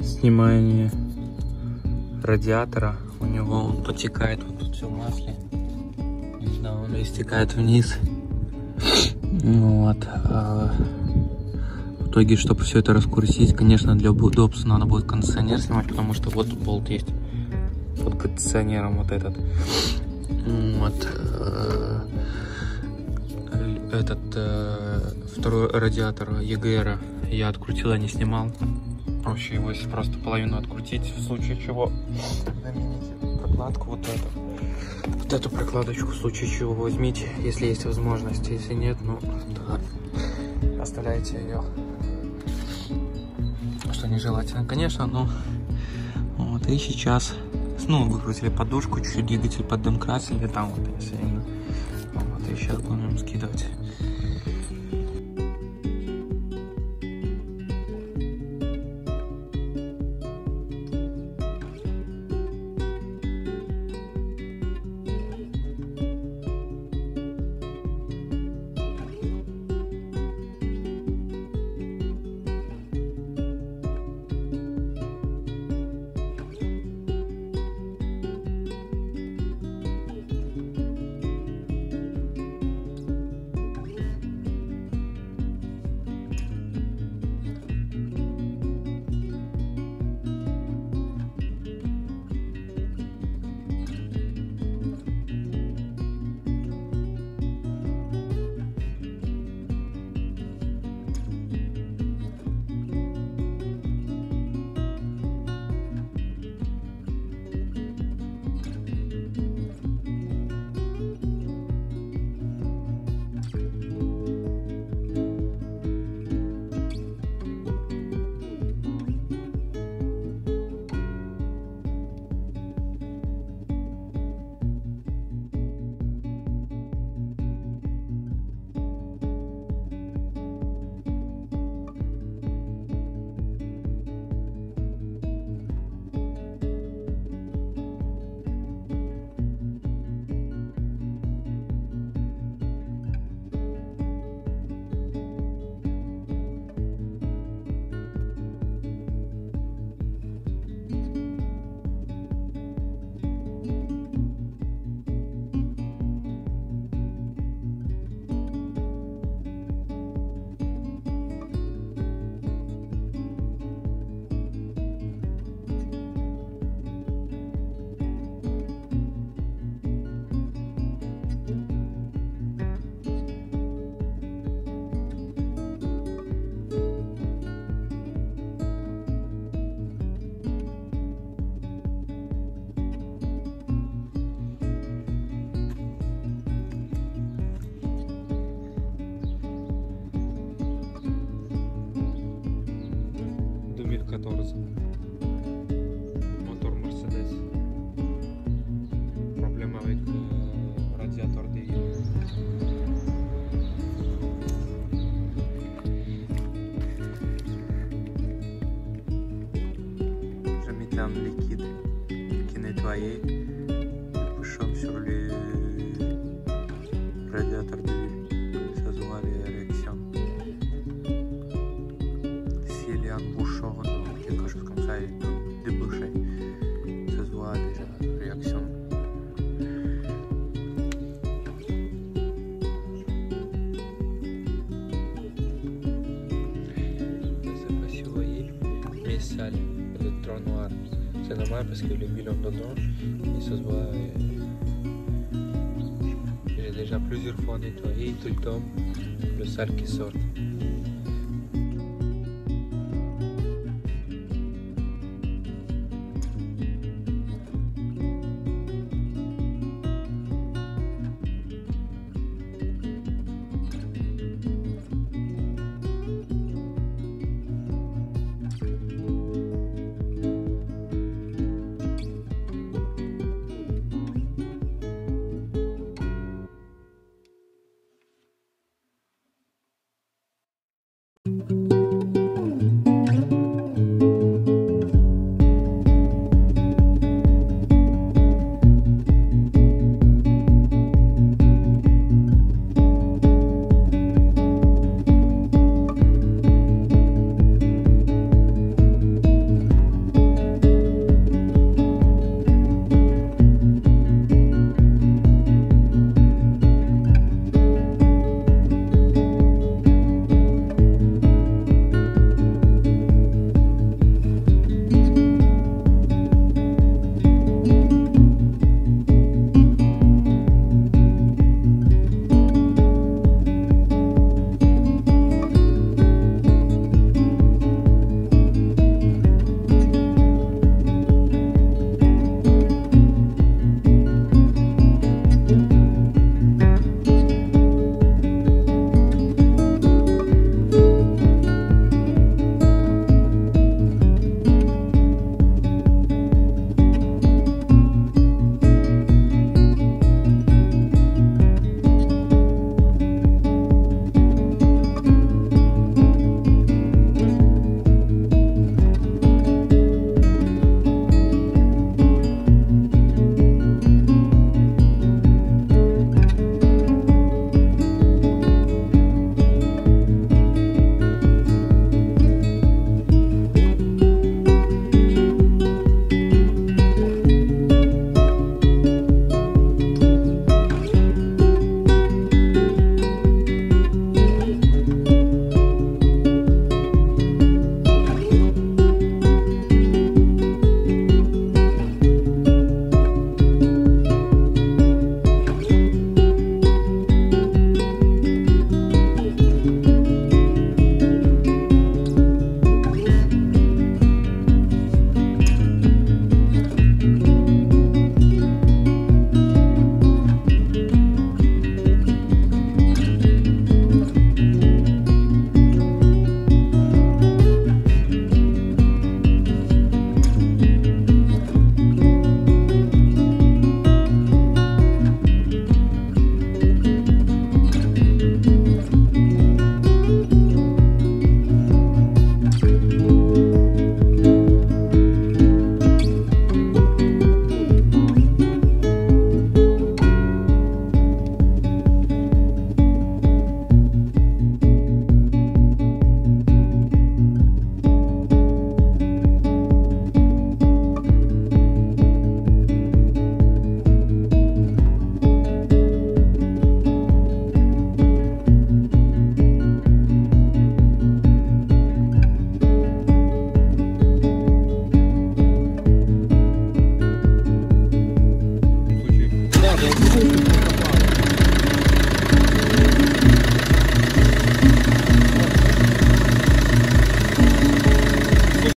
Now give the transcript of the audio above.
Снимание радиатора. У него он потекает вот тут все в масле. Не знаю, он истекает вниз. Ну Вот. а в итоге, чтобы все это раскрутить, конечно, для удобства надо будет кондиционер снимать, потому что вот болт есть под кондиционером вот этот. Вот. э, Этот э, второй радиатор EGR я открутил, я не снимал. Проще его просто половину открутить, в случае чего замените прокладку вот эту. Вот эту прокладочку, в случае чего возьмите, если есть возможность. Если нет, ну, то оставляйте ее. Что нежелательно, конечно, но вот и сейчас ну, выкрутили подушку, чуть-чуть двигатель поддемкрасили, там вот, если. Вот, и сейчас будем скидывать. Forza. Motor Mercedes. Problema avec uh, radiator de Jamais terme liquide qui nettoyait C'est normal parce que le bilan dedans, ça se voit. euh, J'ai déjà plusieurs fois nettoyé, tout le temps, le sale qui sort.